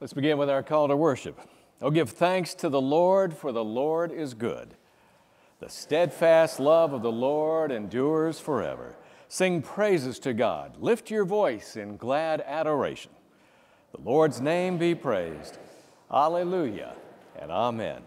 Let's begin with our call to worship. Oh, give thanks to the Lord, for the Lord is good. The steadfast love of the Lord endures forever. Sing praises to God. Lift your voice in glad adoration. The Lord's name be praised. Alleluia and amen.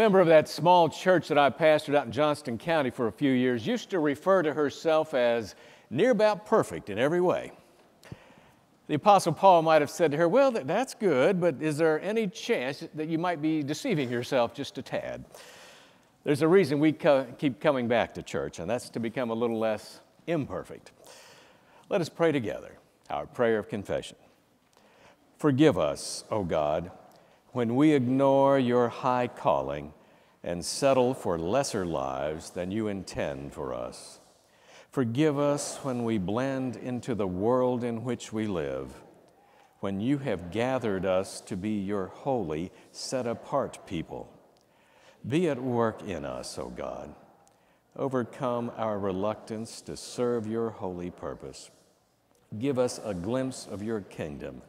Member of that small church that I pastored out in Johnston County for a few years used to refer to herself as near about perfect in every way. The Apostle Paul might have said to her, Well, that's good, but is there any chance that you might be deceiving yourself just a tad? There's a reason we co- keep coming back to church, and that's to become a little less imperfect. Let us pray together our prayer of confession. Forgive us, O God when we ignore your high calling and settle for lesser lives than you intend for us. Forgive us when we blend into the world in which we live, when you have gathered us to be your holy, set apart people. Be at work in us, O God. Overcome our reluctance to serve your holy purpose. Give us a glimpse of your kingdom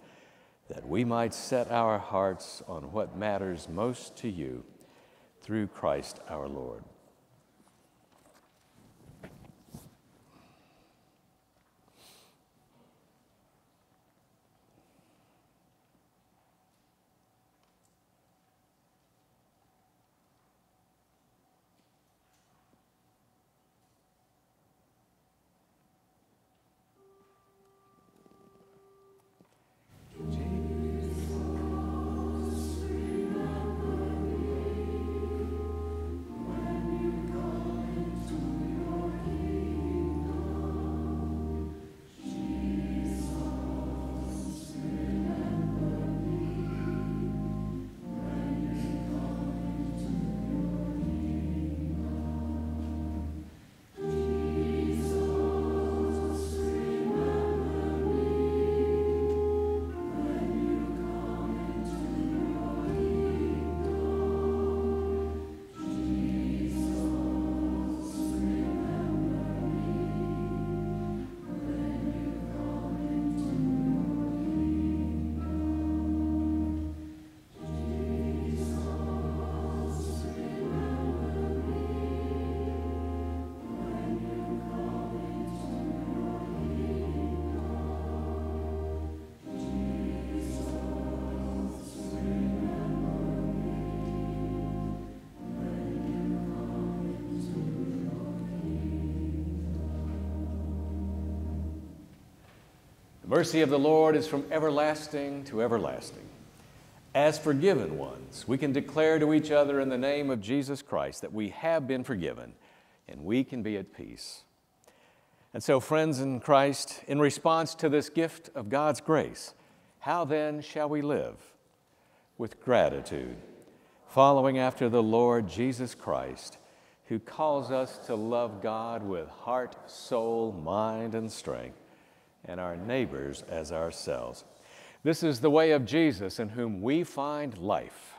that we might set our hearts on what matters most to you through Christ our Lord. Mercy of the Lord is from everlasting to everlasting. As forgiven ones, we can declare to each other in the name of Jesus Christ that we have been forgiven and we can be at peace. And so, friends in Christ, in response to this gift of God's grace, how then shall we live? With gratitude, following after the Lord Jesus Christ, who calls us to love God with heart, soul, mind, and strength, and our neighbors as ourselves. This is the way of Jesus in whom we find life.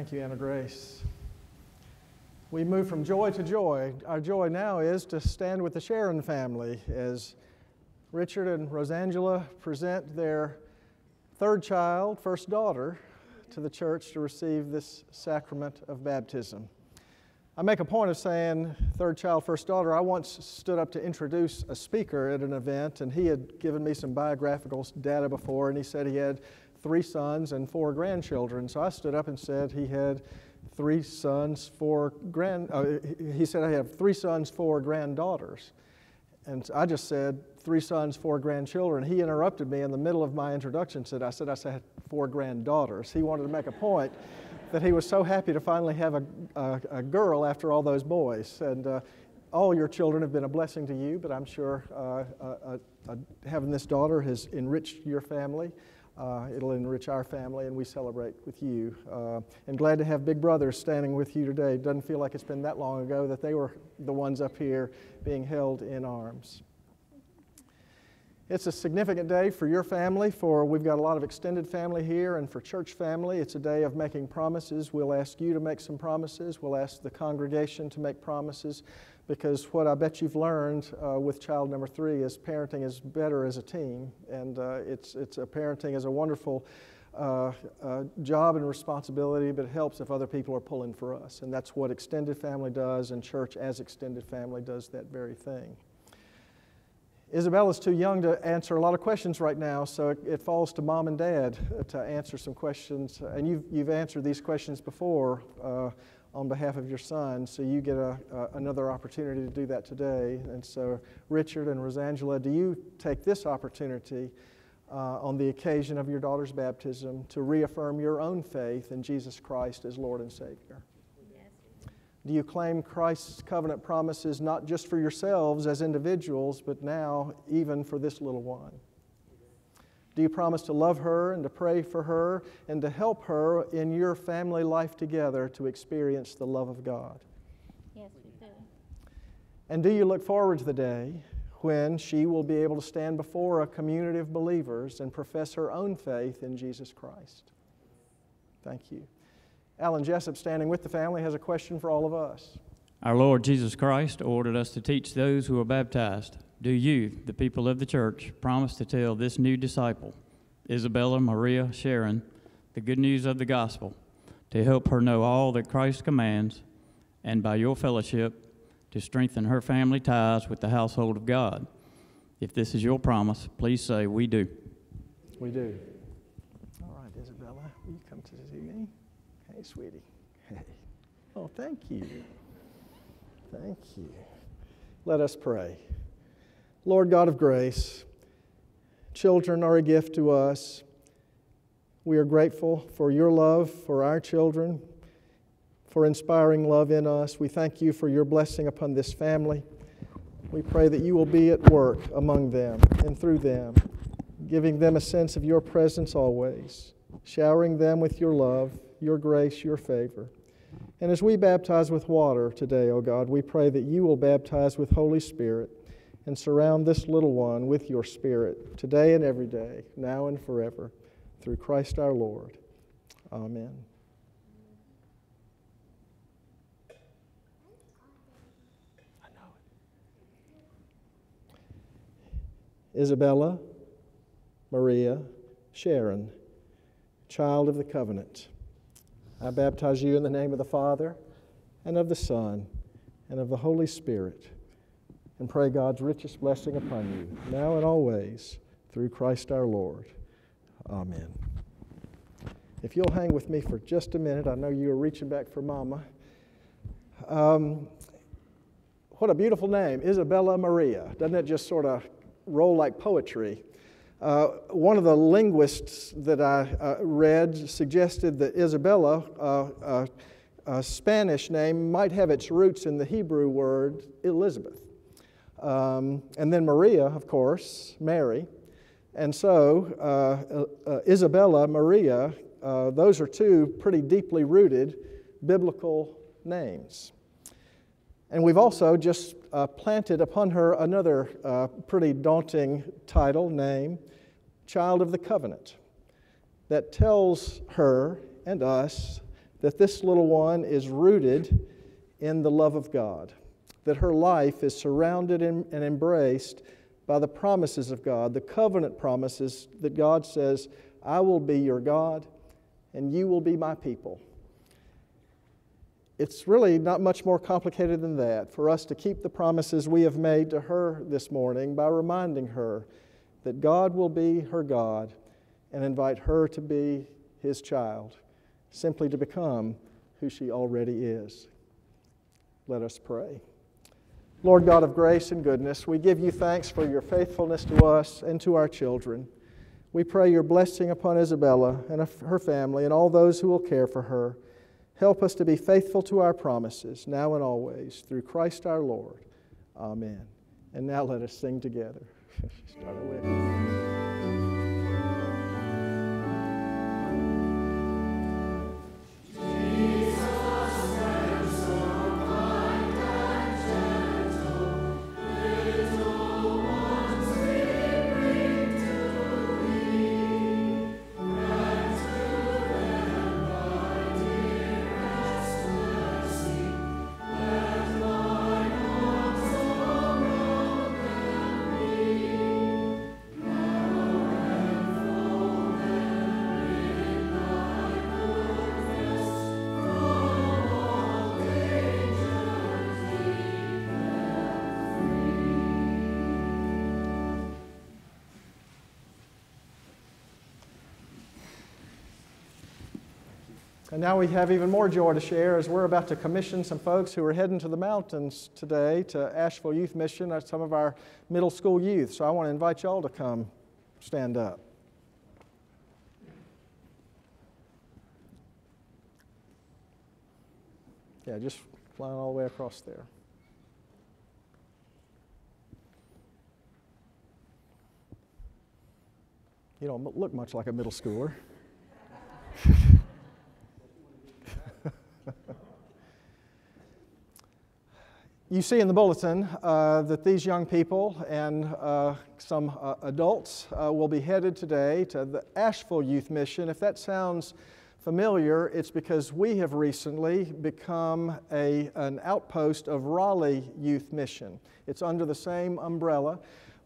Thank you, Anna Grace. We move from joy to joy. Our joy now is to stand with the Sharon family as Richard and Rosangela present their third child, first daughter, to the church to receive this sacrament of baptism. I make a point of saying third child, first daughter. I once stood up to introduce a speaker at an event, and he had given me some biographical data before, and he said he had three sons and four grandchildren. So I stood up and said he had three sons, four grand. Uh, he said I have three sons, four granddaughters, and I just said three sons, four grandchildren. He interrupted me in the middle of my introduction. Said I said I said four granddaughters. He wanted to make a point that he was so happy to finally have a, a, a girl after all those boys. And uh, all your children have been a blessing to you, but I'm sure uh, uh, uh having this daughter has enriched your family. Uh, it'll enrich our family, and we celebrate with you. Uh, and glad to have big brothers standing with you today. Doesn't feel like it's been that long ago that they were the ones up here being held in arms. It's a significant day for your family, for we've got a lot of extended family here, and for church family, it's a day of making promises. We'll ask you to make some promises. We'll ask the congregation to make promises because what I bet you've learned uh, with child number three is parenting is better as a team, and uh, it's, it's a parenting is a wonderful uh, uh, job and responsibility, but it helps if other people are pulling for us, and that's what extended family does, and church as extended family does that very thing. Isabella's too young to answer a lot of questions right now, so it, it, falls to mom and dad to answer some questions. And you've, you've answered these questions before uh, on behalf of your son, so you get a, another opportunity to do that today. And so, Richard and Rosangela, do you take this opportunity uh, on the occasion of your daughter's baptism to reaffirm your own faith in Jesus Christ as Lord and Savior? Yes. Do you claim Christ's covenant promises not just for yourselves as individuals, but now even for this little one? Do you promise to love her and to pray for her and to help her in your family life together to experience the love of God? Yes, we do. And do you look forward to the day when she will be able to stand before a community of believers and profess her own faith in Jesus Christ? Thank you. Alan Jessup, standing with the family, has a question for all of us. Our Lord Jesus Christ ordered us to teach those who are baptized. Do you, the people of the church, promise to tell this new disciple, Isabella Maria Sharon, the good news of the gospel, to help her know all that Christ commands, and by your fellowship, to strengthen her family ties with the household of God? If this is your promise, please say, We do. We do. All right, Isabella, will you come to see me? Hey, sweetie. Hey. Oh, thank you. Thank you. Let us pray. Lord God of grace, children are a gift to us. We are grateful for your love for our children, for inspiring love in us. We thank you for your blessing upon this family. We pray that you will be at work among them and through them, giving them a sense of your presence always, showering them with your love your grace, your favor. And as we baptize with water today, O oh God, we pray that you will baptize with Holy Spirit and surround this little one with your Spirit today and every day, now and forever, through Christ our Lord. Amen. Isabella, Maria, Sharon, child of the covenant. I baptize you in the name of the Father, and of the Son, and of the Holy Spirit, and pray God's richest blessing upon you, now and always, through Christ our Lord. Amen. If you'll hang with me for just a minute, I know you are reaching back for Mama. Um, what a beautiful name, Isabella Maria. Doesn't it just sort of roll like poetry? Uh, one of the linguists that I uh, read suggested that Isabella, uh, uh, a Spanish name, might have its roots in the Hebrew word Elizabeth. Um, and then Maria, of course, Mary. And so uh, Isabella, Maria, those are two pretty deeply rooted biblical names. And we've also just uh, planted upon her another uh, pretty daunting title, name, Child of the Covenant, that tells her and us that this little one is rooted in the love of God, that her life is surrounded and embraced by the promises of God, the covenant promises that God says, I will be your God and you will be my people. It's really not much more complicated than that for us to keep the promises we have made to her this morning by reminding her that God will be her God and invite her to be his child, simply to become who she already is. Let us pray. Lord God of grace and goodness, we give you thanks for your faithfulness to us and to our children. We pray your blessing upon Isabella and her family and all those who will care for her. Help us to be faithful to our promises, now and always, through Christ our Lord. Amen. And now let us sing together. And now we have even more joy to share as we're about to commission some folks who are heading to the mountains today to Asheville Youth Mission, some of our middle school youth. So I want to invite y'all to come stand up. Yeah, just flying all the way across there. You don't look much like a middle schooler. you see in the bulletin uh, that these young people and uh, some uh, adults uh, will be headed today to the Asheville Youth Mission. If that sounds familiar, it's because we have recently become a, an outpost of Raleigh Youth Mission. It's under the same umbrella.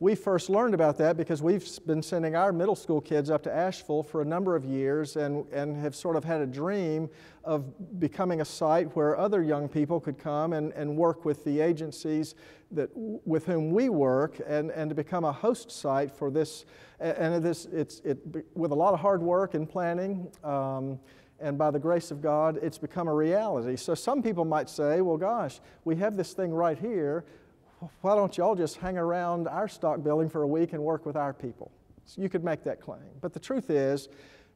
We first learned about that because we've been sending our middle school kids up to Asheville for a number of years and, and have sort of had a dream of becoming a site where other young people could come and, and work with the agencies that, with whom we work and, and to become a host site for this. And this, it's, it, with a lot of hard work and planning. Um, and by the grace of God, it's become a reality. So some people might say, well, gosh, we have this thing right here why don't you all just hang around our stock building for a week and work with our people? So you could make that claim. But the truth is,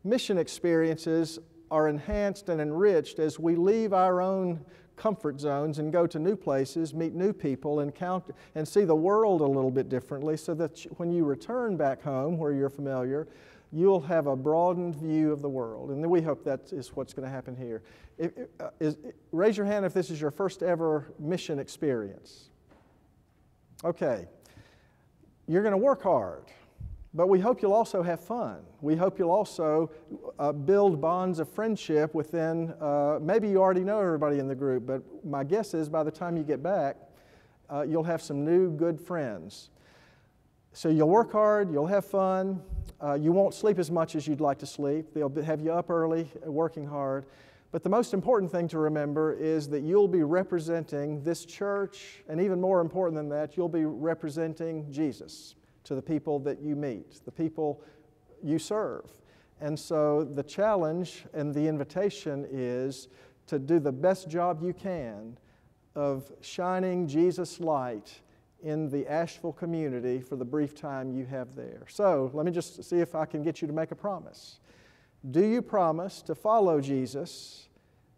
mission experiences are enhanced and enriched as we leave our own comfort zones and go to new places, meet new people, and, count, and see the world a little bit differently so that when you return back home where you're familiar, you'll have a broadened view of the world. And we hope that is what's going to happen here. If, uh, is, raise your hand if this is your first ever mission experience. Okay, you're going to work hard, but we hope you'll also have fun. We hope you'll also uh, build bonds of friendship within, uh, maybe you already know everybody in the group, but my guess is by the time you get back, uh, you'll have some new good friends. So you'll work hard, you'll have fun, uh, you won't sleep as much as you'd like to sleep. They'll have you up early, working hard. But the most important thing to remember is that you'll be representing this church, and even more important than that, you'll be representing Jesus to the people that you meet, the people you serve. And so the challenge and the invitation is to do the best job you can of shining Jesus' light in the Asheville community for the brief time you have there. So let me just see if I can get you to make a promise. Do you promise to follow Jesus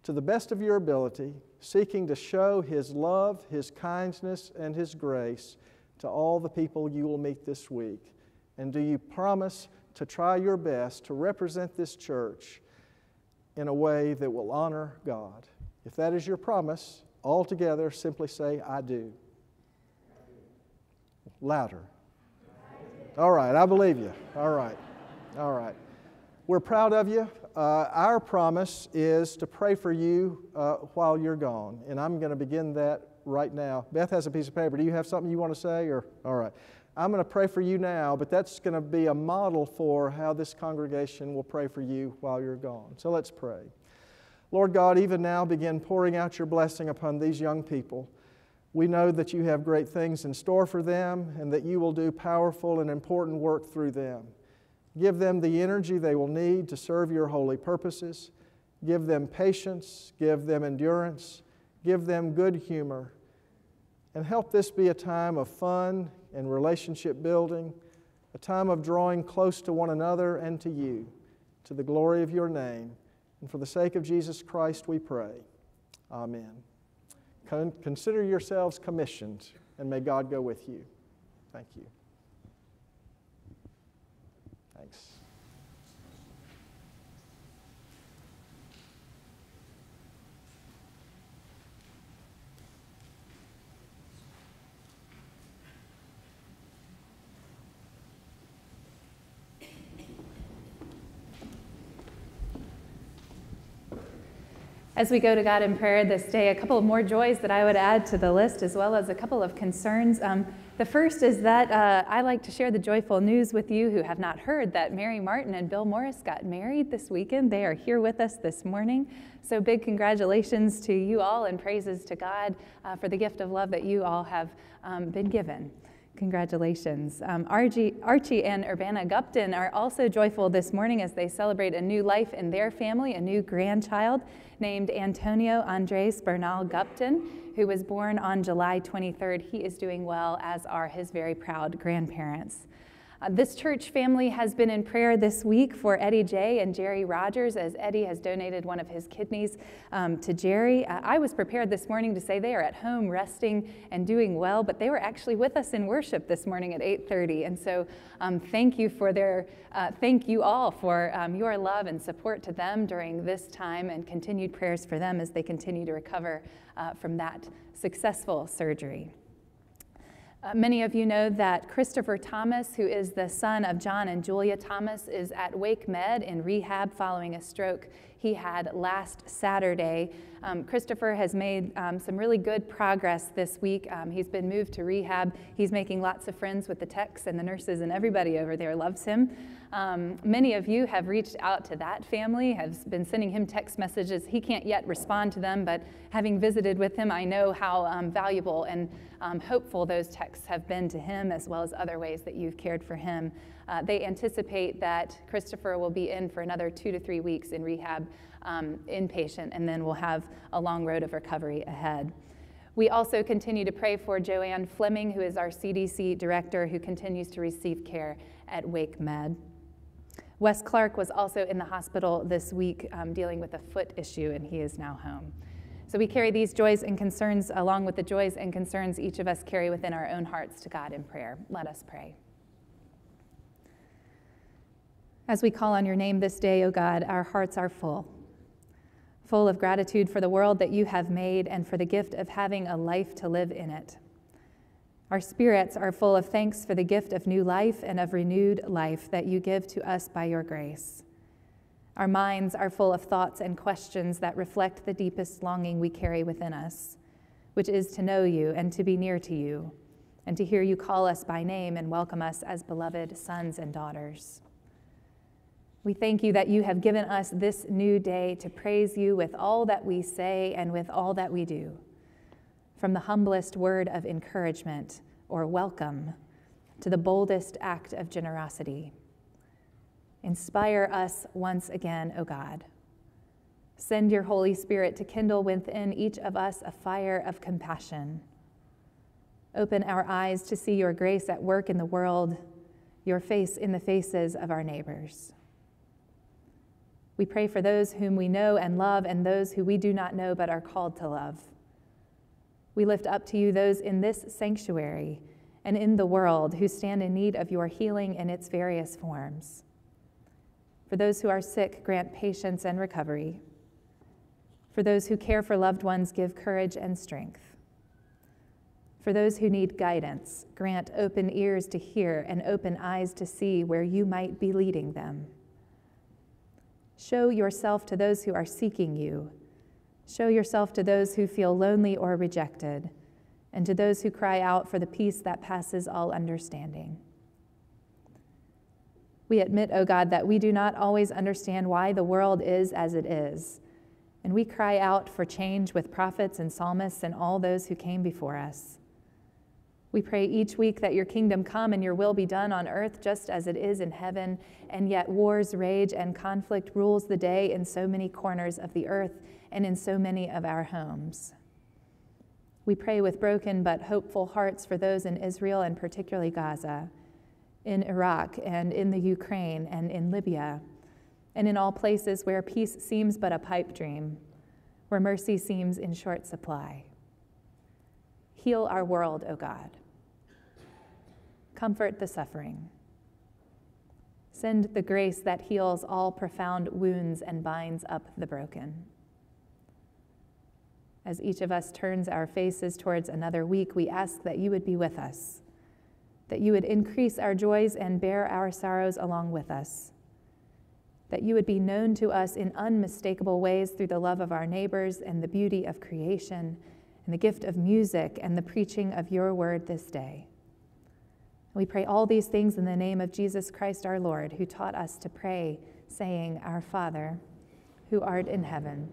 to the best of your ability, seeking to show His love, His kindness, and His grace to all the people you will meet this week? And do you promise to try your best to represent this church in a way that will honor God? If that is your promise, all together simply say, I do. Louder. All right, I believe you. All right. All right. We're proud of you. Uh, our promise is to pray for you uh, while you're gone, and I'm going to begin that right now. Beth has a piece of paper. Do you have something you want to say? Or all right, I'm going to pray for you now, but that's going to be a model for how this congregation will pray for you while you're gone. So let's pray. Lord God, even now begin pouring out your blessing upon these young people. We know that you have great things in store for them and that you will do powerful and important work through them. Give them the energy they will need to serve your holy purposes. Give them patience. Give them endurance. Give them good humor. And help this be a time of fun and relationship building, a time of drawing close to one another and to you, to the glory of your name. And for the sake of Jesus Christ, we pray. Amen. Con- consider yourselves commissioned, and may God go with you. Thank you. As we go to God in prayer this day, a couple of more joys that I would add to the list, as well as a couple of concerns. Um, the first is that uh, I like to share the joyful news with you who have not heard that Mary Martin and Bill Morris got married this weekend. They are here with us this morning. So, big congratulations to you all and praises to God uh, for the gift of love that you all have um, been given. Congratulations. Um, Archie, Archie and Urbana Gupton are also joyful this morning as they celebrate a new life in their family, a new grandchild named Antonio Andres Bernal Gupton, who was born on July 23rd. He is doing well, as are his very proud grandparents. Uh, this church family has been in prayer this week for Eddie J. and Jerry Rogers as Eddie has donated one of his kidneys um, to Jerry. Uh, I was prepared this morning to say they are at home resting and doing well, but they were actually with us in worship this morning at 8:30. And so, um, thank you for their, uh, thank you all for um, your love and support to them during this time, and continued prayers for them as they continue to recover uh, from that successful surgery. Uh, many of you know that Christopher Thomas, who is the son of John and Julia Thomas, is at Wake Med in rehab following a stroke he had last Saturday. Um, Christopher has made um, some really good progress this week. Um, he's been moved to rehab. He's making lots of friends with the techs and the nurses, and everybody over there loves him. Um, many of you have reached out to that family, have been sending him text messages. He can't yet respond to them, but having visited with him, I know how um, valuable and um, hopeful those texts have been to him, as well as other ways that you've cared for him. Uh, they anticipate that Christopher will be in for another two to three weeks in rehab um, inpatient, and then we'll have a long road of recovery ahead. We also continue to pray for Joanne Fleming, who is our CDC director, who continues to receive care at Wake Med. Wes Clark was also in the hospital this week um, dealing with a foot issue, and he is now home. So we carry these joys and concerns along with the joys and concerns each of us carry within our own hearts to God in prayer. Let us pray. As we call on your name this day, O God, our hearts are full. Full of gratitude for the world that you have made and for the gift of having a life to live in it. Our spirits are full of thanks for the gift of new life and of renewed life that you give to us by your grace. Our minds are full of thoughts and questions that reflect the deepest longing we carry within us, which is to know you and to be near to you, and to hear you call us by name and welcome us as beloved sons and daughters. We thank you that you have given us this new day to praise you with all that we say and with all that we do. From the humblest word of encouragement or welcome to the boldest act of generosity. Inspire us once again, O God. Send your Holy Spirit to kindle within each of us a fire of compassion. Open our eyes to see your grace at work in the world, your face in the faces of our neighbors. We pray for those whom we know and love and those who we do not know but are called to love. We lift up to you those in this sanctuary and in the world who stand in need of your healing in its various forms. For those who are sick, grant patience and recovery. For those who care for loved ones, give courage and strength. For those who need guidance, grant open ears to hear and open eyes to see where you might be leading them. Show yourself to those who are seeking you. Show yourself to those who feel lonely or rejected, and to those who cry out for the peace that passes all understanding. We admit, O oh God, that we do not always understand why the world is as it is, and we cry out for change with prophets and psalmists and all those who came before us. We pray each week that your kingdom come and your will be done on earth just as it is in heaven, and yet wars rage and conflict rules the day in so many corners of the earth and in so many of our homes. We pray with broken but hopeful hearts for those in Israel and particularly Gaza, in Iraq and in the Ukraine and in Libya, and in all places where peace seems but a pipe dream, where mercy seems in short supply. Heal our world, O God. Comfort the suffering. Send the grace that heals all profound wounds and binds up the broken. As each of us turns our faces towards another week, we ask that you would be with us, that you would increase our joys and bear our sorrows along with us, that you would be known to us in unmistakable ways through the love of our neighbors and the beauty of creation and the gift of music and the preaching of your word this day. We pray all these things in the name of Jesus Christ our Lord, who taught us to pray, saying, Our Father, who art in heaven,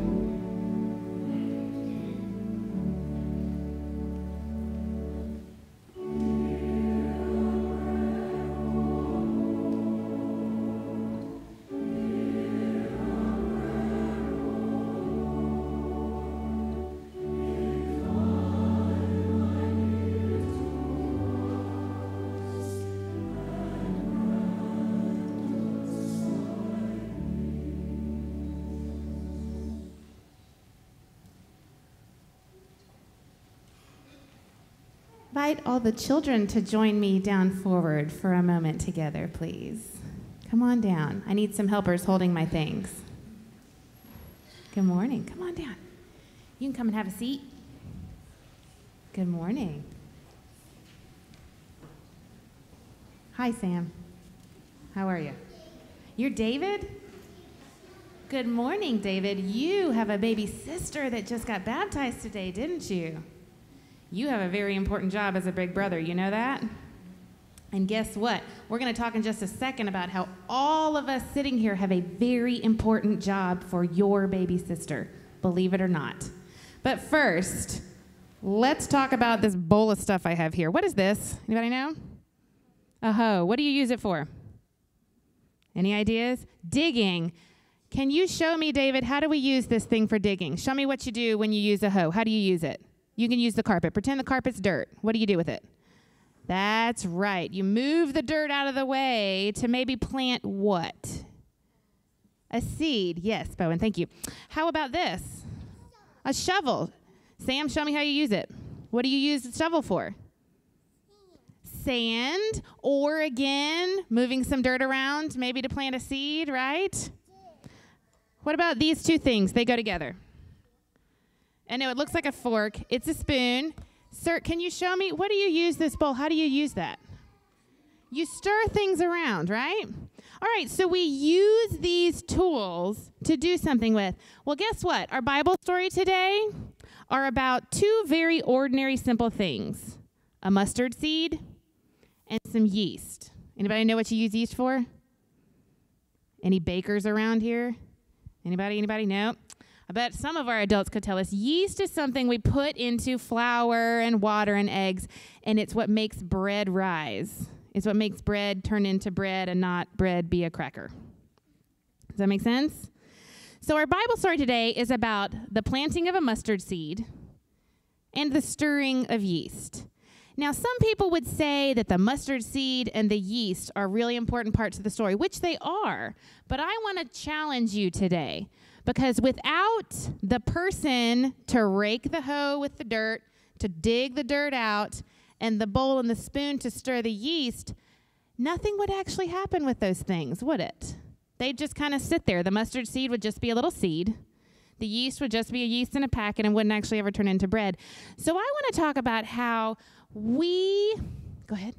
Invite all the children to join me down forward for a moment together, please. Come on down. I need some helpers holding my things. Good morning. Come on down. You can come and have a seat. Good morning. Hi, Sam. How are you? You're David? Good morning, David. You have a baby sister that just got baptized today, didn't you? You have a very important job as a big brother. You know that? And guess what? We're going to talk in just a second about how all of us sitting here have a very important job for your baby sister, believe it or not. But first, let's talk about this bowl of stuff I have here. What is this? Anybody know? A hoe. What do you use it for? Any ideas? Digging. Can you show me, David, how do we use this thing for digging? Show me what you do when you use a hoe. How do you use it? You can use the carpet. Pretend the carpet's dirt. What do you do with it? That's right. You move the dirt out of the way to maybe plant what? A seed. Yes, Bowen, thank you. How about this? A shovel. Sam, show me how you use it. What do you use the shovel for? Sand, or again, moving some dirt around, maybe to plant a seed, right? What about these two things? They go together. I know it looks like a fork. It's a spoon. Sir, can you show me? What do you use this bowl? How do you use that? You stir things around, right? All right, so we use these tools to do something with. Well, guess what? Our Bible story today are about two very ordinary, simple things a mustard seed and some yeast. Anybody know what you use yeast for? Any bakers around here? Anybody? Anybody? No. I bet some of our adults could tell us yeast is something we put into flour and water and eggs, and it's what makes bread rise. It's what makes bread turn into bread and not bread be a cracker. Does that make sense? So, our Bible story today is about the planting of a mustard seed and the stirring of yeast. Now, some people would say that the mustard seed and the yeast are really important parts of the story, which they are. But I want to challenge you today because without the person to rake the hoe with the dirt, to dig the dirt out, and the bowl and the spoon to stir the yeast, nothing would actually happen with those things, would it? They'd just kind of sit there. The mustard seed would just be a little seed. The yeast would just be a yeast in a packet and wouldn't actually ever turn into bread. So I want to talk about how we. Go ahead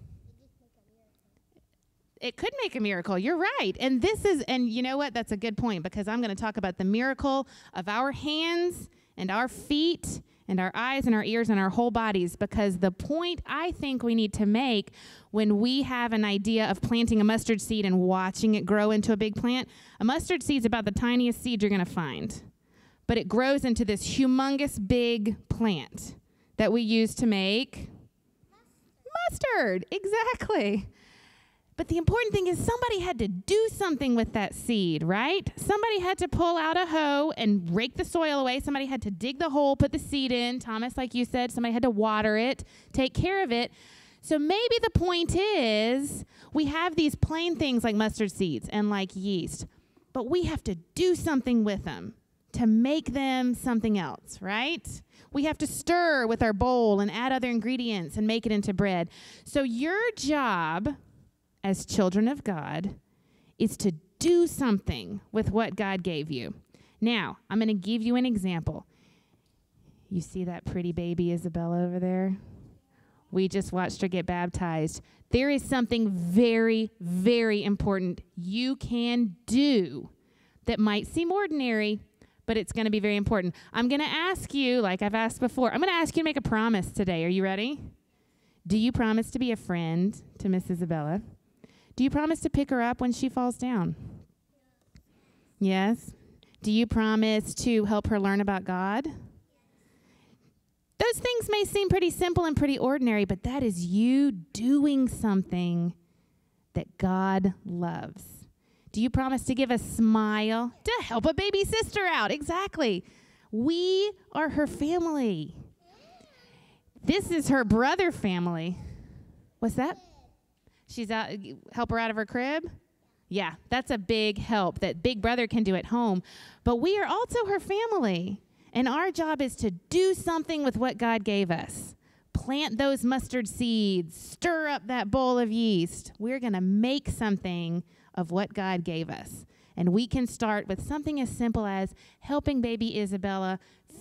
it could make a miracle. You're right. And this is, and you know what? That's a good point because I'm going to talk about the miracle of our hands and our feet and our eyes and our ears and our whole bodies because the point I think we need to make when we have an idea of planting a mustard seed and watching it grow into a big plant, a mustard seed is about the tiniest seed you're going to find. But it grows into this humongous big plant that we use to make mustard. Exactly. But the important thing is somebody had to do something with that seed, right? Somebody had to pull out a hoe and rake the soil away. Somebody had to dig the hole, put the seed in. Thomas, like you said, somebody had to water it, take care of it. So maybe the point is we have these plain things like mustard seeds and like yeast, but we have to do something with them to make them something else, right? We have to stir with our bowl and add other ingredients and make it into bread. So your job as children of God is to do something with what God gave you. Now, I'm going to give you an example. You see that pretty baby Isabella over there? We just watched her get baptized. There is something very, very important you can do that might seem ordinary, but it's going to be very important. I'm going to ask you, like I've asked before, I'm going to ask you to make a promise today. Are you ready? Do you promise to be a friend to Miss Isabella? Do you promise to pick her up when she falls down? Yes. Do you promise to help her learn about God? Those things may seem pretty simple and pretty ordinary, but that is you doing something that God loves. Do you promise to give a smile to help a baby sister out? Exactly. We are her family. This is her brother family. What's that? She's out uh, help her out of her crib? Yeah, that's a big help that big brother can do at home. But we are also her family. And our job is to do something with what God gave us. Plant those mustard seeds, stir up that bowl of yeast. We're going to make something of what God gave us. And we can start with something as simple as helping baby Isabella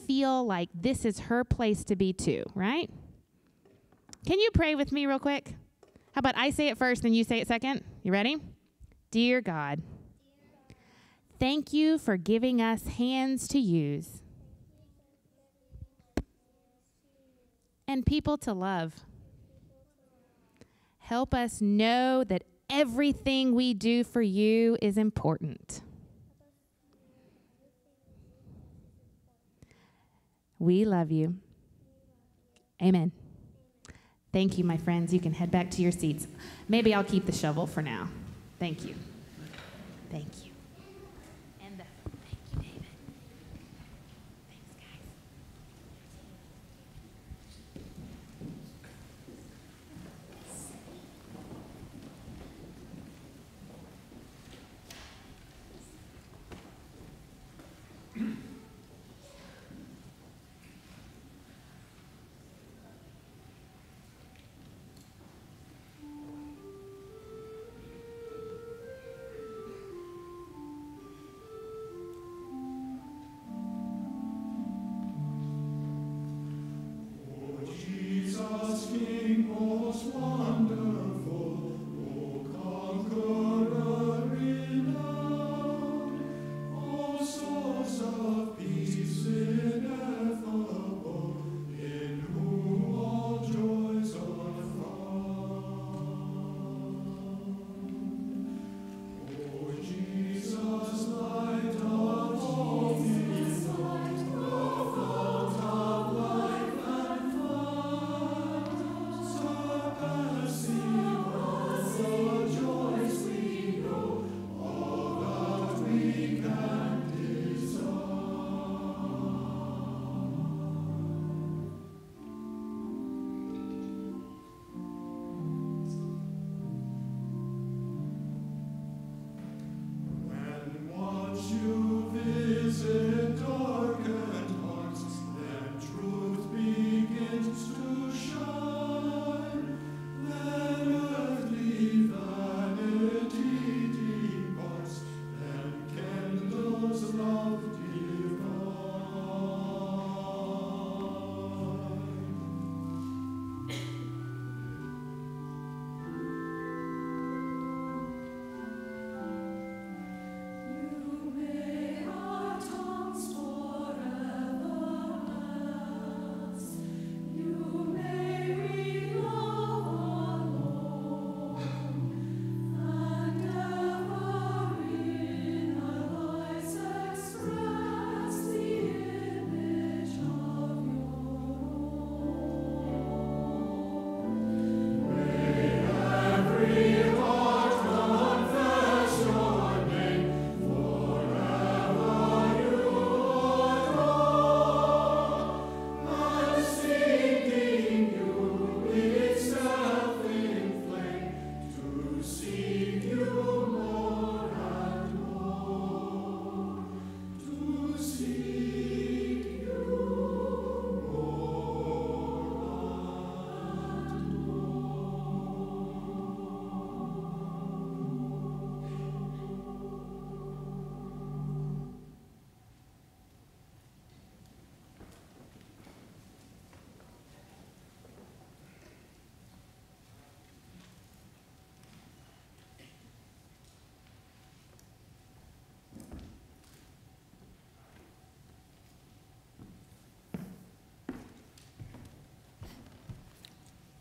feel like this is her place to be too, right? Can you pray with me real quick? How about I say it first and you say it second? You ready? Dear God, thank you for giving us hands to use and people to love. Help us know that everything we do for you is important. We love you. Amen. Thank you, my friends. You can head back to your seats. Maybe I'll keep the shovel for now. Thank you. Thank you.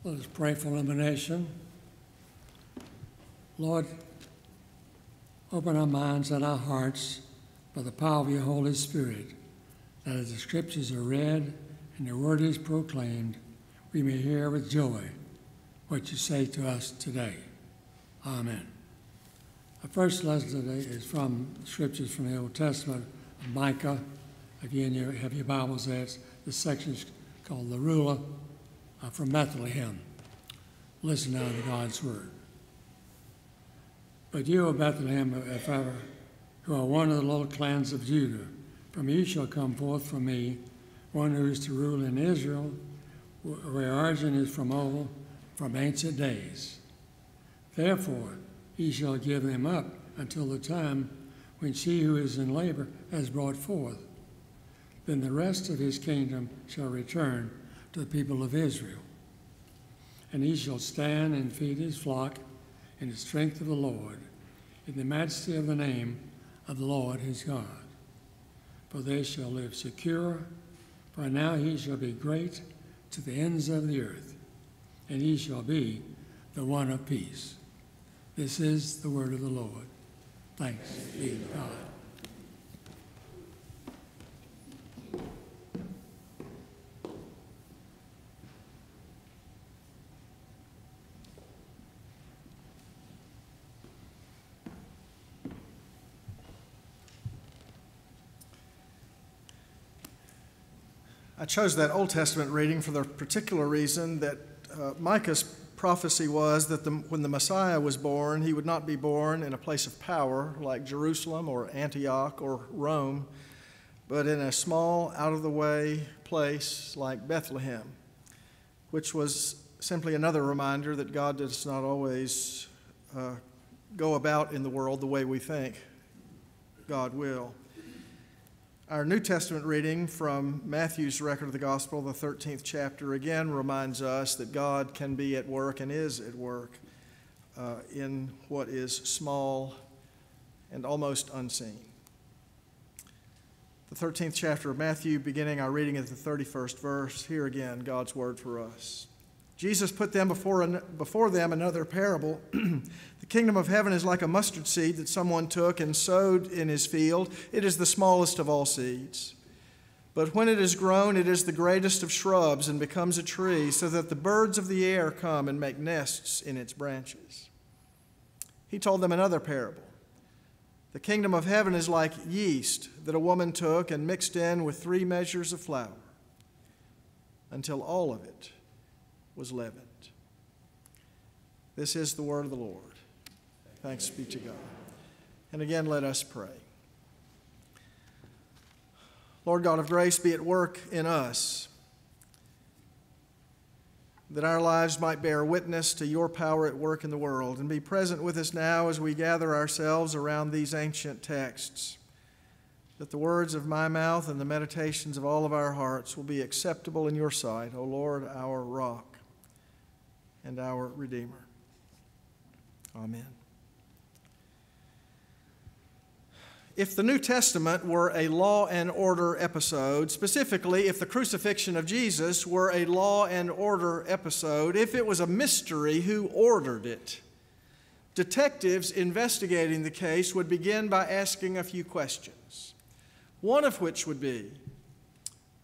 Let us pray for illumination. Lord, open our minds and our hearts by the power of your Holy Spirit, that as the scriptures are read and the word is proclaimed, we may hear with joy what you say to us today. Amen. Our first lesson today is from scriptures from the Old Testament Micah. Again, you have your Bibles there. This section is called the ruler uh, from Bethlehem. Listen now to God's word. But you, O Bethlehem, Ephrathah, who are one of the little clans of Judah, from you shall come forth for me one who is to rule in Israel, where origin is from old, from ancient days. Therefore, he shall give them up until the time when she who is in labor has brought forth. Then the rest of his kingdom shall return to the people of Israel. And he shall stand and feed his flock in the strength of the Lord, in the majesty of the name of the Lord his God. For they shall live secure, for now he shall be great to the ends of the earth, and he shall be the one of peace. This is the word of the Lord. Thanks be to God. Chose that Old Testament reading for the particular reason that uh, Micah's prophecy was that the, when the Messiah was born, he would not be born in a place of power like Jerusalem or Antioch or Rome, but in a small, out of the way place like Bethlehem, which was simply another reminder that God does not always uh, go about in the world the way we think God will. Our New Testament reading from Matthew's record of the gospel, the 13th chapter, again reminds us that God can be at work and is at work uh, in what is small and almost unseen. The 13th chapter of Matthew, beginning our reading at the 31st verse, here again, God's word for us. Jesus put them before, before them another parable. the kingdom of heaven is like a mustard seed that someone took and sowed in his field. It is the smallest of all seeds. But when it is grown, it is the greatest of shrubs and becomes a tree, so that the birds of the air come and make nests in its branches. He told them another parable. The kingdom of heaven is like yeast that a woman took and mixed in with three measures of flour until all of it was leavened. This is the word of the Lord. Thanks be to God. And again, let us pray. Lord God of grace, be at work in us, that our lives might bear witness to your power at work in the world, and be present with us now as we gather ourselves around these ancient texts, that the words of my mouth and the meditations of all of our hearts will be acceptable in your sight, O Lord, our rock and our Redeemer. Amen. If the New Testament were a law and order episode, specifically if the crucifixion of Jesus were a law and order episode, if it was a mystery, who ordered it? Detectives investigating the case would begin by asking a few questions. One of which would be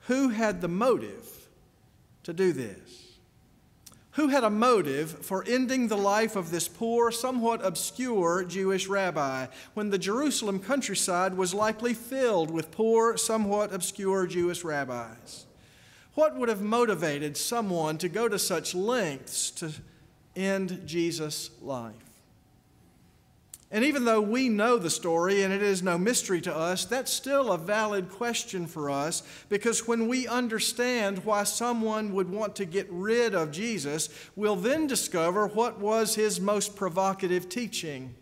who had the motive to do this? Who had a motive for ending the life of this poor, somewhat obscure Jewish rabbi when the Jerusalem countryside was likely filled with poor, somewhat obscure Jewish rabbis? What would have motivated someone to go to such lengths to end Jesus' life? And even though we know the story and it is no mystery to us, that's still a valid question for us because when we understand why someone would want to get rid of Jesus, we'll then discover what was his most provocative teaching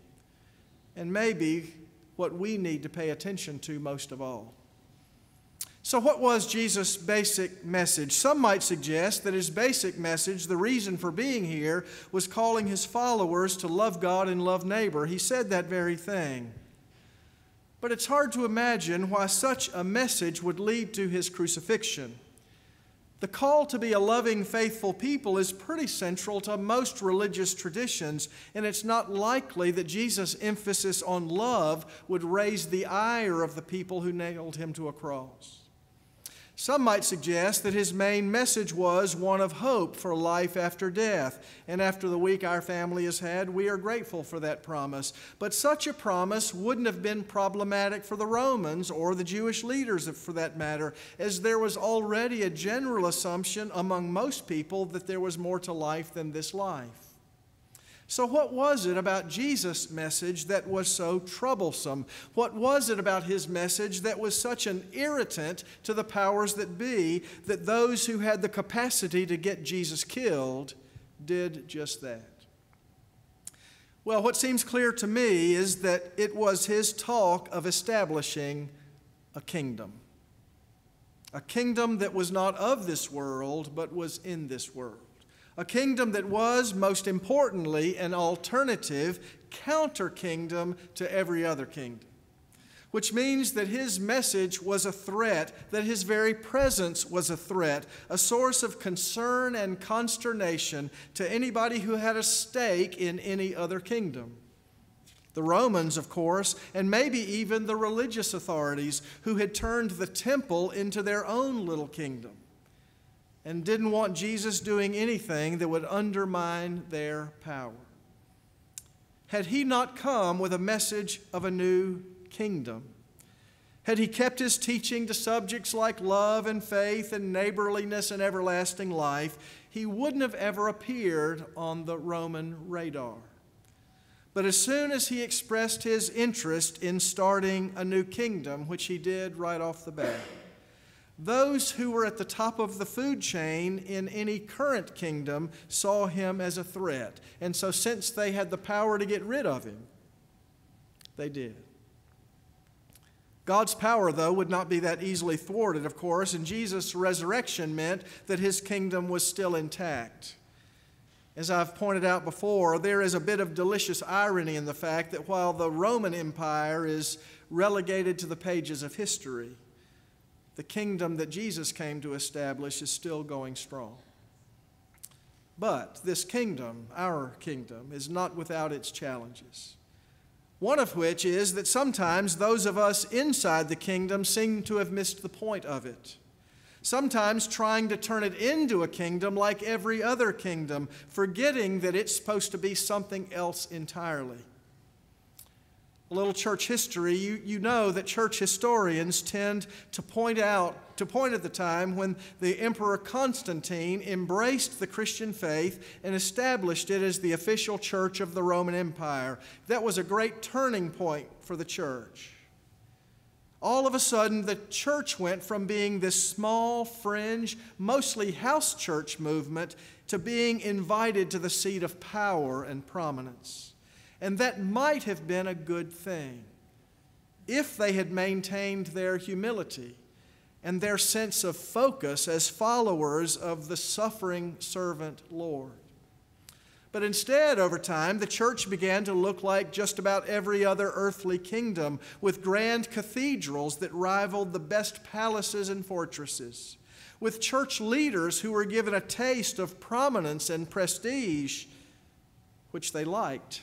and maybe what we need to pay attention to most of all. So, what was Jesus' basic message? Some might suggest that his basic message, the reason for being here, was calling his followers to love God and love neighbor. He said that very thing. But it's hard to imagine why such a message would lead to his crucifixion. The call to be a loving, faithful people is pretty central to most religious traditions, and it's not likely that Jesus' emphasis on love would raise the ire of the people who nailed him to a cross. Some might suggest that his main message was one of hope for life after death. And after the week our family has had, we are grateful for that promise. But such a promise wouldn't have been problematic for the Romans or the Jewish leaders, for that matter, as there was already a general assumption among most people that there was more to life than this life. So, what was it about Jesus' message that was so troublesome? What was it about his message that was such an irritant to the powers that be that those who had the capacity to get Jesus killed did just that? Well, what seems clear to me is that it was his talk of establishing a kingdom. A kingdom that was not of this world, but was in this world a kingdom that was, most importantly, an alternative counter kingdom to every other kingdom. Which means that his message was a threat, that his very presence was a threat, a source of concern and consternation to anybody who had a stake in any other kingdom. The Romans, of course, and maybe even the religious authorities who had turned the temple into their own little kingdom and didn't want Jesus doing anything that would undermine their power. Had he not come with a message of a new kingdom, had he kept his teaching to subjects like love and faith and neighborliness and everlasting life, he wouldn't have ever appeared on the Roman radar. But as soon as he expressed his interest in starting a new kingdom, which he did right off the bat, those who were at the top of the food chain in any current kingdom saw him as a threat. And so, since they had the power to get rid of him, they did. God's power, though, would not be that easily thwarted, of course, and Jesus' resurrection meant that his kingdom was still intact. As I've pointed out before, there is a bit of delicious irony in the fact that while the Roman Empire is relegated to the pages of history, the kingdom that Jesus came to establish is still going strong. But this kingdom, our kingdom, is not without its challenges. One of which is that sometimes those of us inside the kingdom seem to have missed the point of it. Sometimes trying to turn it into a kingdom like every other kingdom, forgetting that it's supposed to be something else entirely a little church history, you, you know that church historians tend to point out, to point at the time when the Emperor Constantine embraced the Christian faith and established it as the official church of the Roman Empire. That was a great turning point for the church. All of a sudden, the church went from being this small, fringe, mostly house church movement to being invited to the seat of power and prominence. And that might have been a good thing if they had maintained their humility and their sense of focus as followers of the suffering servant Lord. But instead, over time, the church began to look like just about every other earthly kingdom, with grand cathedrals that rivaled the best palaces and fortresses, with church leaders who were given a taste of prominence and prestige, which they liked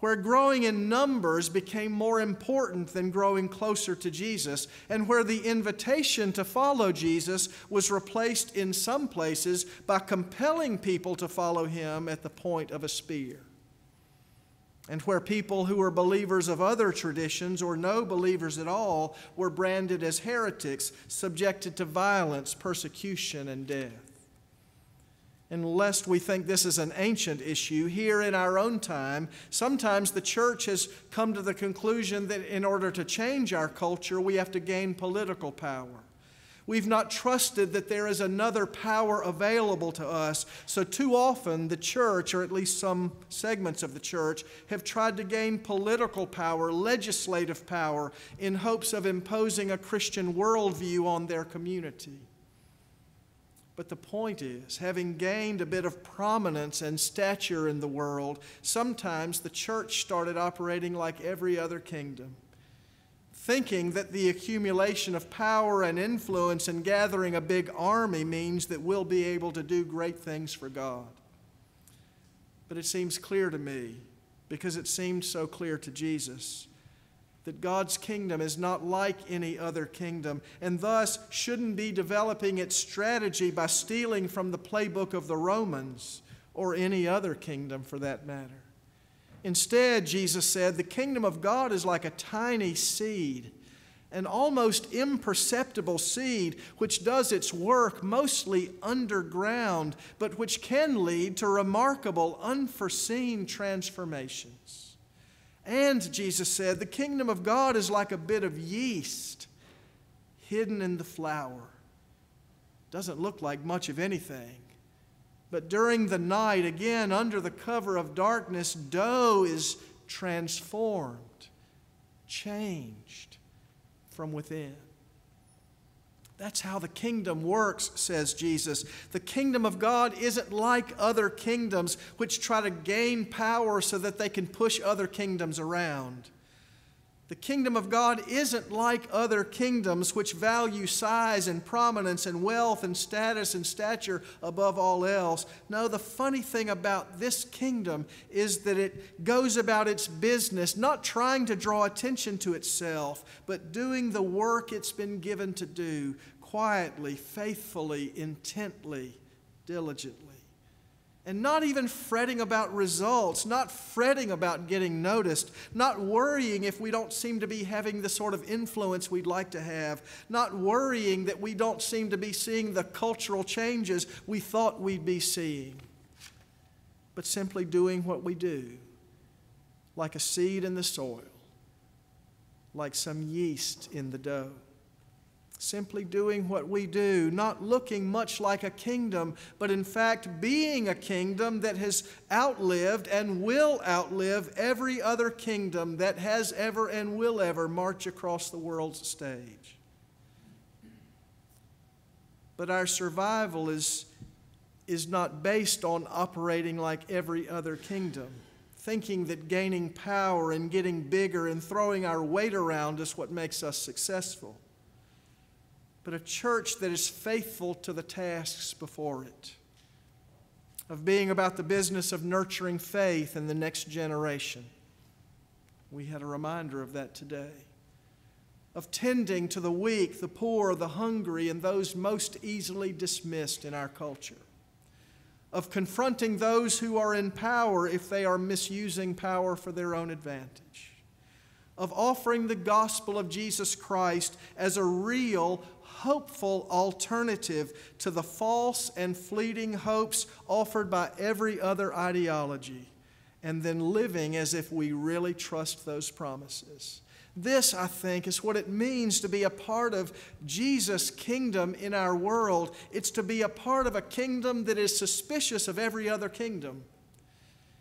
where growing in numbers became more important than growing closer to Jesus, and where the invitation to follow Jesus was replaced in some places by compelling people to follow him at the point of a spear. And where people who were believers of other traditions or no believers at all were branded as heretics, subjected to violence, persecution, and death. And lest we think this is an ancient issue, here in our own time, sometimes the church has come to the conclusion that in order to change our culture, we have to gain political power. We've not trusted that there is another power available to us. So, too often, the church, or at least some segments of the church, have tried to gain political power, legislative power, in hopes of imposing a Christian worldview on their community. But the point is, having gained a bit of prominence and stature in the world, sometimes the church started operating like every other kingdom, thinking that the accumulation of power and influence and gathering a big army means that we'll be able to do great things for God. But it seems clear to me, because it seemed so clear to Jesus, that God's kingdom is not like any other kingdom, and thus shouldn't be developing its strategy by stealing from the playbook of the Romans or any other kingdom for that matter. Instead, Jesus said, the kingdom of God is like a tiny seed, an almost imperceptible seed which does its work mostly underground, but which can lead to remarkable, unforeseen transformations. And Jesus said, The kingdom of God is like a bit of yeast hidden in the flour. Doesn't look like much of anything. But during the night, again, under the cover of darkness, dough is transformed, changed from within. That's how the kingdom works, says Jesus. The kingdom of God isn't like other kingdoms which try to gain power so that they can push other kingdoms around. The kingdom of God isn't like other kingdoms which value size and prominence and wealth and status and stature above all else. No, the funny thing about this kingdom is that it goes about its business not trying to draw attention to itself, but doing the work it's been given to do quietly, faithfully, intently, diligently and not even fretting about results, not fretting about getting noticed, not worrying if we don't seem to be having the sort of influence we'd like to have, not worrying that we don't seem to be seeing the cultural changes we thought we'd be seeing, but simply doing what we do, like a seed in the soil, like some yeast in the dough simply doing what we do, not looking much like a kingdom, but in fact being a kingdom that has outlived and will outlive every other kingdom that has ever and will ever march across the world's stage. But our survival is, is not based on operating like every other kingdom. Thinking that gaining power and getting bigger and throwing our weight around is what makes us successful but a church that is faithful to the tasks before it, of being about the business of nurturing faith in the next generation. We had a reminder of that today. Of tending to the weak, the poor, the hungry, and those most easily dismissed in our culture. Of confronting those who are in power if they are misusing power for their own advantage. Of offering the gospel of Jesus Christ as a real, hopeful alternative to the false and fleeting hopes offered by every other ideology, and then living as if we really trust those promises. This, I think, is what it means to be a part of Jesus' kingdom in our world. It's to be a part of a kingdom that is suspicious of every other kingdom.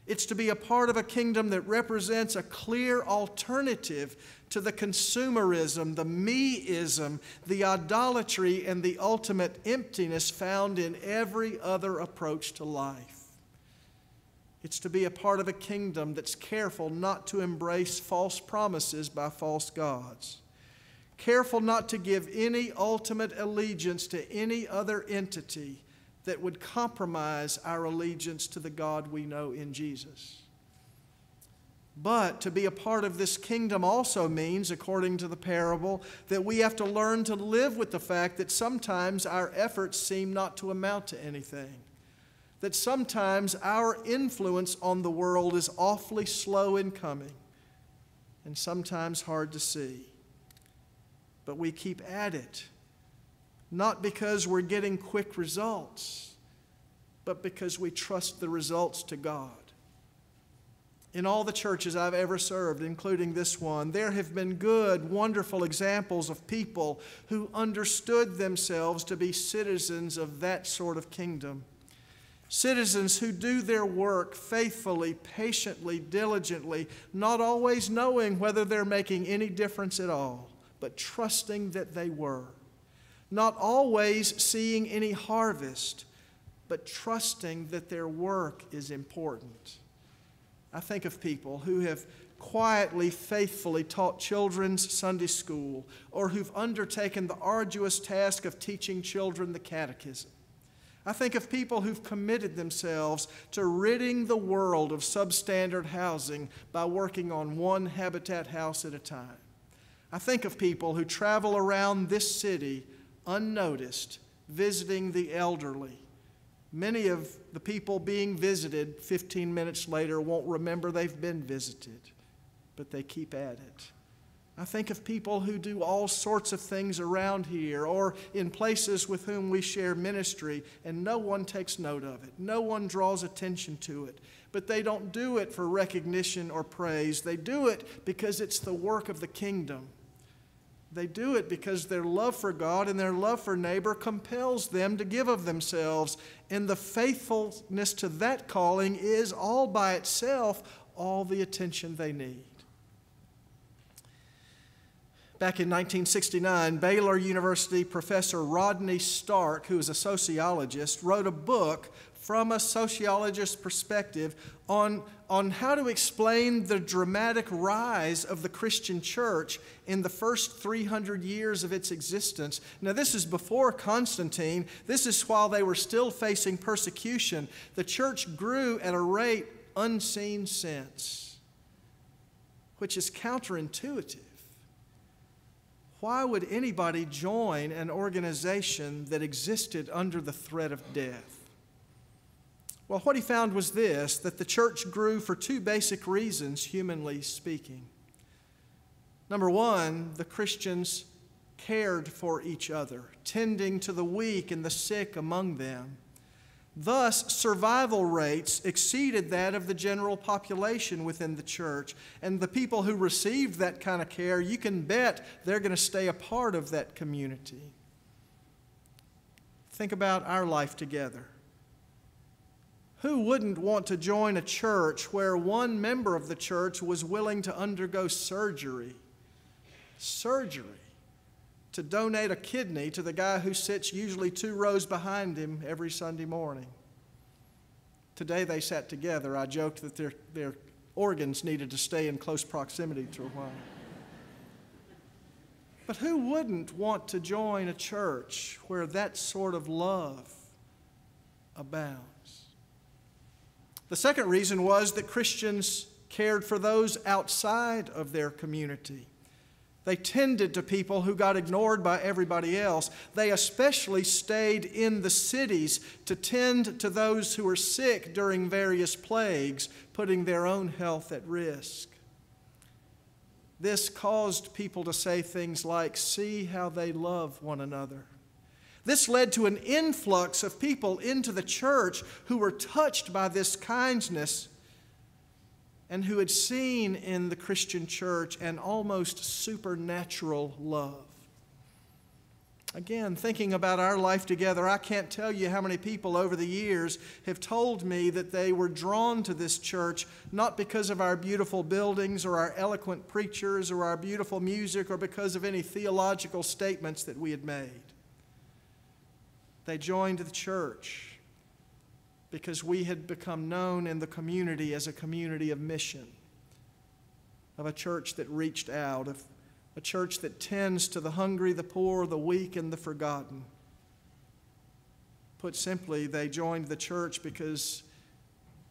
It's to be a part of a kingdom that represents a clear alternative to the consumerism, the meism, the idolatry, and the ultimate emptiness found in every other approach to life. It's to be a part of a kingdom that's careful not to embrace false promises by false gods, careful not to give any ultimate allegiance to any other entity that would compromise our allegiance to the God we know in Jesus. But to be a part of this kingdom also means, according to the parable, that we have to learn to live with the fact that sometimes our efforts seem not to amount to anything. That sometimes our influence on the world is awfully slow in coming and sometimes hard to see. But we keep at it, not because we're getting quick results, but because we trust the results to God in all the churches I've ever served, including this one, there have been good, wonderful examples of people who understood themselves to be citizens of that sort of kingdom. Citizens who do their work faithfully, patiently, diligently, not always knowing whether they're making any difference at all, but trusting that they were. Not always seeing any harvest, but trusting that their work is important. I think of people who have quietly, faithfully taught children's Sunday school, or who've undertaken the arduous task of teaching children the catechism. I think of people who've committed themselves to ridding the world of substandard housing by working on one habitat house at a time. I think of people who travel around this city unnoticed, visiting the elderly. Many of the people being visited 15 minutes later won't remember they've been visited but they keep at it. I think of people who do all sorts of things around here or in places with whom we share ministry, and no one takes note of it. No one draws attention to it. But they don't do it for recognition or praise. They do it because it's the work of the kingdom. They do it because their love for God and their love for neighbor compels them to give of themselves. And the faithfulness to that calling is all by itself all the attention they need. Back in 1969, Baylor University professor Rodney Stark, who is a sociologist, wrote a book from a sociologist's perspective on, on how to explain the dramatic rise of the Christian church in the first 300 years of its existence. Now, this is before Constantine. This is while they were still facing persecution. The church grew at a rate unseen since, which is counterintuitive. Why would anybody join an organization that existed under the threat of death? Well, what he found was this that the church grew for two basic reasons, humanly speaking. Number one, the Christians cared for each other, tending to the weak and the sick among them. Thus, survival rates exceeded that of the general population within the church. And the people who received that kind of care, you can bet they're going to stay a part of that community. Think about our life together. Who wouldn't want to join a church where one member of the church was willing to undergo surgery? Surgery to donate a kidney to the guy who sits usually two rows behind him every Sunday morning. Today they sat together. I joked that their, their organs needed to stay in close proximity to a while. But who wouldn't want to join a church where that sort of love abounds? The second reason was that Christians cared for those outside of their community. They tended to people who got ignored by everybody else. They especially stayed in the cities to tend to those who were sick during various plagues, putting their own health at risk. This caused people to say things like, See how they love one another. This led to an influx of people into the church who were touched by this kindness and who had seen in the Christian church an almost supernatural love. Again, thinking about our life together, I can't tell you how many people over the years have told me that they were drawn to this church not because of our beautiful buildings or our eloquent preachers or our beautiful music or because of any theological statements that we had made. They joined the church because we had become known in the community as a community of mission, of a church that reached out, of a church that tends to the hungry, the poor, the weak, and the forgotten. Put simply, they joined the church because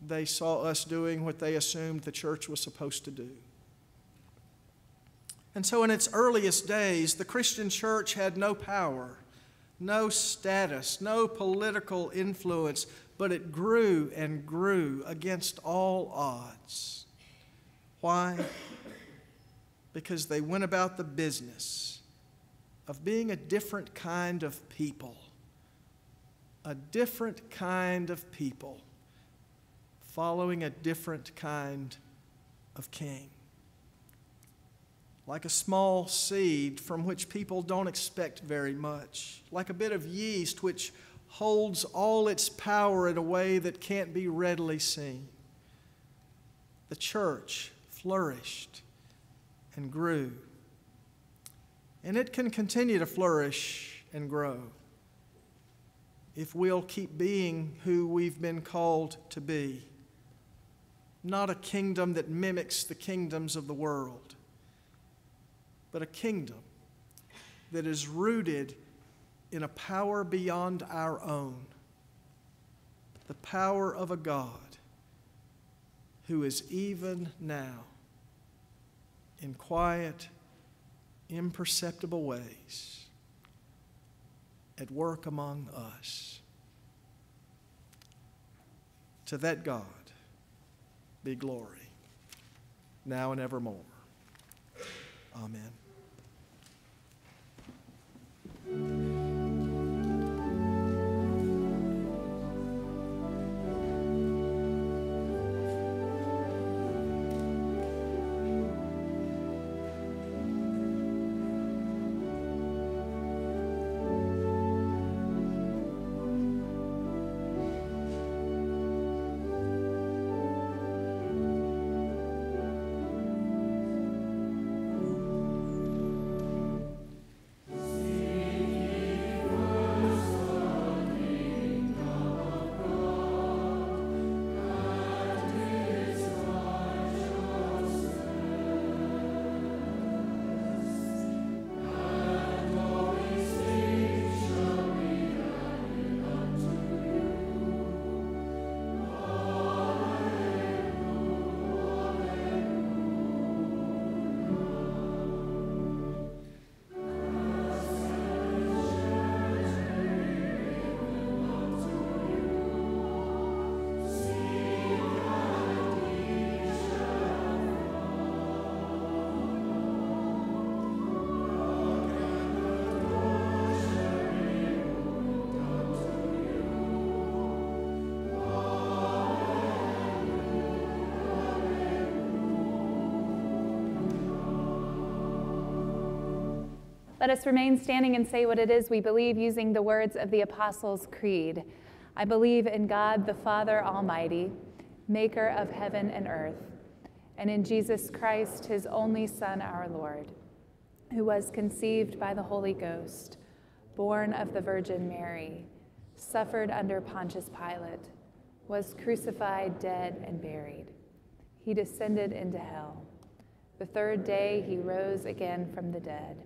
they saw us doing what they assumed the church was supposed to do. And so, in its earliest days, the Christian church had no power, no status, no political influence, but it grew and grew against all odds. Why? Because they went about the business of being a different kind of people. A different kind of people following a different kind of king. Like a small seed from which people don't expect very much, like a bit of yeast which holds all its power in a way that can't be readily seen. The church flourished and grew. And it can continue to flourish and grow if we'll keep being who we've been called to be. not a kingdom that mimics the kingdoms of the world, but a kingdom that is rooted in a power beyond our own, the power of a God who is even now, in quiet, imperceptible ways, at work among us. To that God be glory, now and evermore. Amen. Música Let us remain standing and say what it is we believe using the words of the Apostles' Creed. I believe in God the Father Almighty, maker of heaven and earth, and in Jesus Christ, his only Son, our Lord, who was conceived by the Holy Ghost, born of the Virgin Mary, suffered under Pontius Pilate, was crucified, dead, and buried. He descended into hell. The third day he rose again from the dead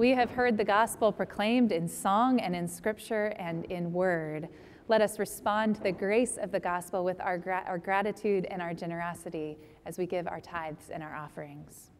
We have heard the gospel proclaimed in song and in scripture and in word. Let us respond to the grace of the gospel with our, gra- our gratitude and our generosity as we give our tithes and our offerings.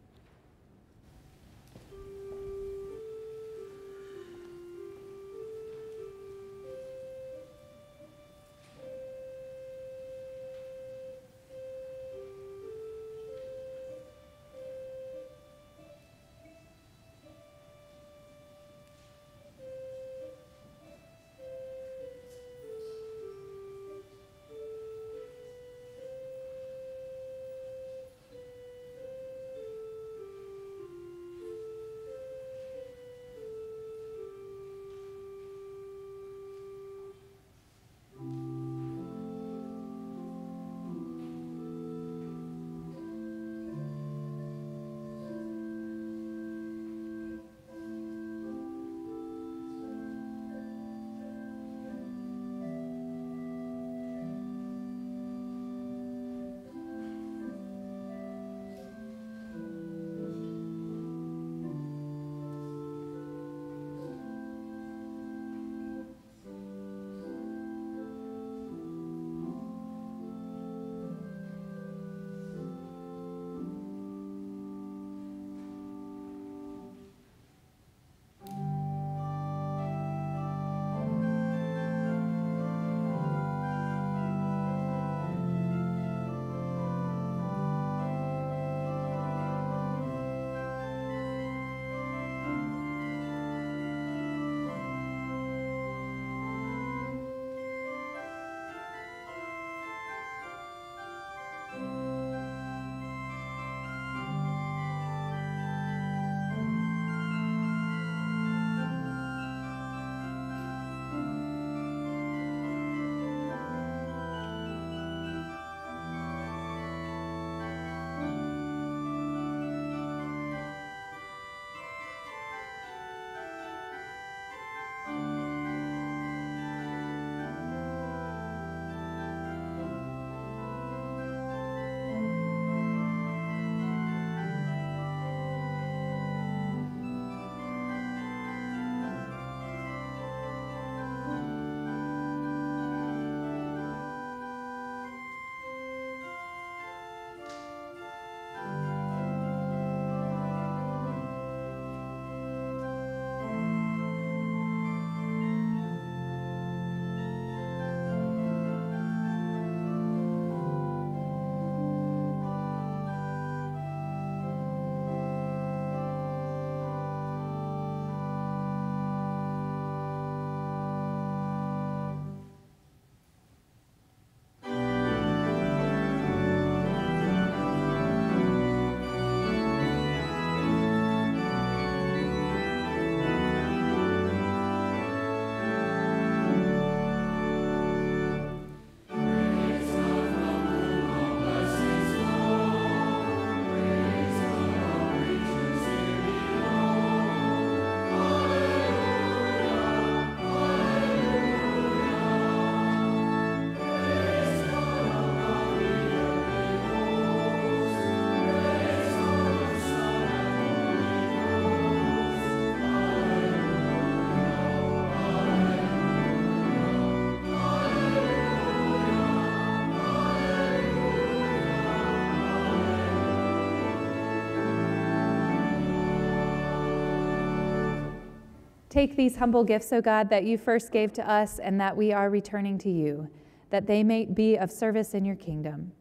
Take these humble gifts, O God, that you first gave to us and that we are returning to you, that they may be of service in your kingdom.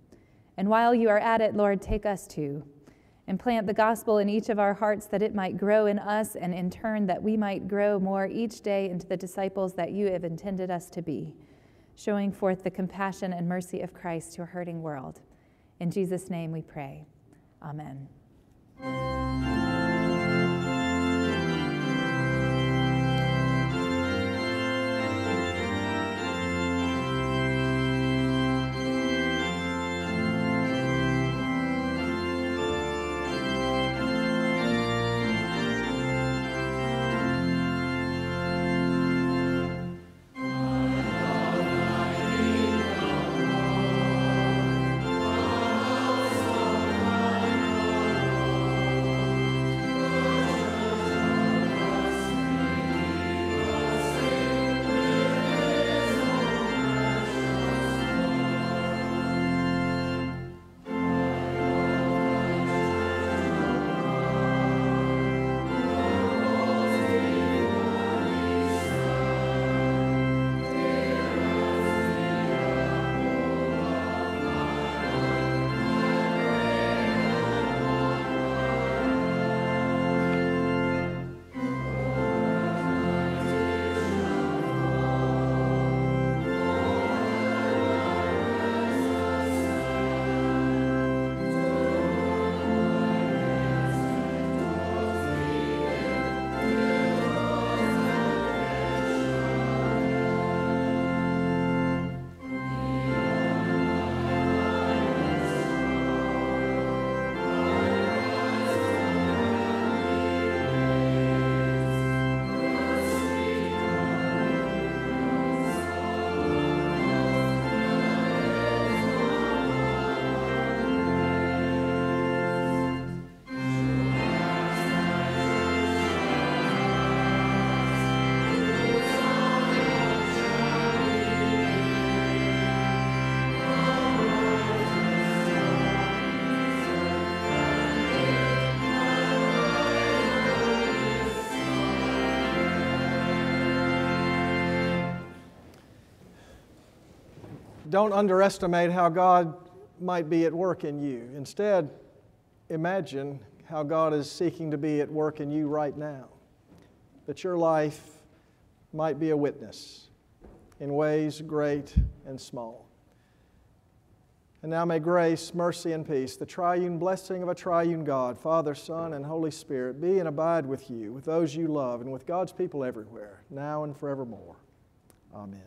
And while you are at it, Lord, take us too and plant the gospel in each of our hearts that it might grow in us and in turn that we might grow more each day into the disciples that you have intended us to be, showing forth the compassion and mercy of Christ to a hurting world. In Jesus' name we pray. Amen. Don't underestimate how God might be at work in you. Instead, imagine how God is seeking to be at work in you right now. That your life might be a witness in ways great and small. And now may grace, mercy, and peace, the triune blessing of a triune God, Father, Son, and Holy Spirit, be and abide with you, with those you love, and with God's people everywhere, now and forevermore. Amen.